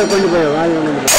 వాళ్ళ కొండిపోయా వాళ్ళ కొండిపోయా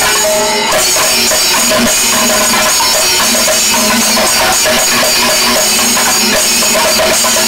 Thank you.